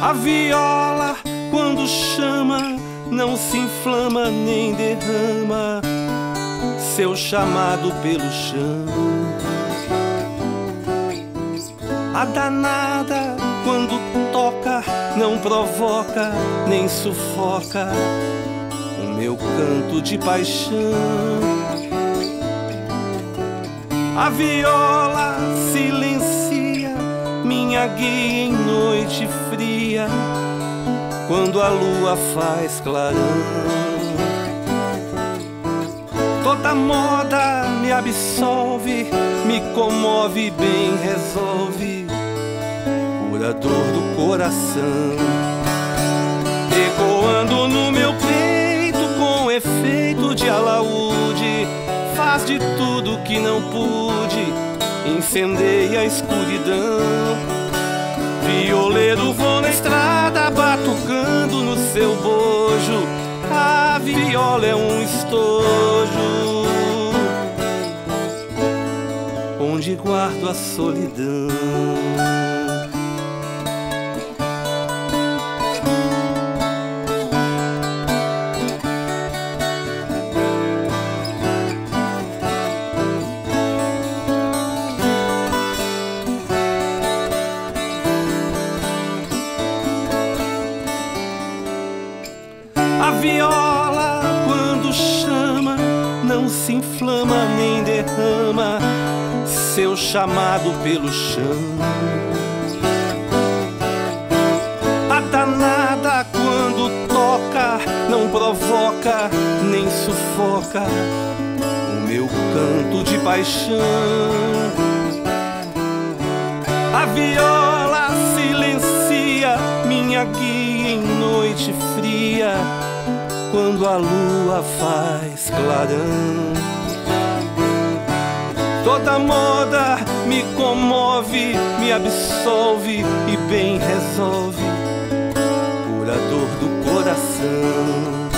A viola, quando chama, não se inflama nem derrama seu chamado pelo chão. A danada, quando toca, não provoca nem sufoca o meu canto de paixão. A viola silencia em noite fria, quando a lua faz clarão. Toda moda me absolve, me comove, bem resolve, curador do coração. Ecoando no meu peito com efeito de alaúde, faz de tudo que não pude, incendeia a escuridão. É um estojo onde guardo a solidão. A viola, se inflama nem derrama seu chamado pelo chão. A danada, quando toca, não provoca nem sufoca o meu canto de paixão. A viola silencia minha guia em noite fria, quando a lua faz clarão. Toda moda me comove, me absolve e bem resolve, curador do coração.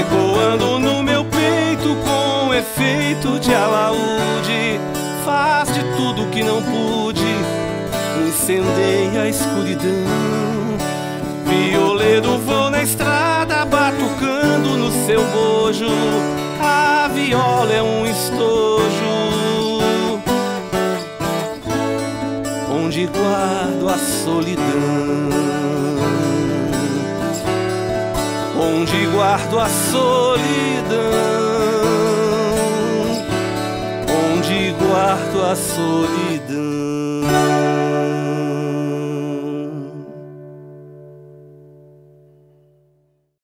Ecoando no meu peito com efeito de alaúde, faz de tudo que não pude, incendeia a escuridão. Estojo onde guardo a solidão. Onde guardo a solidão. Onde guardo a solidão.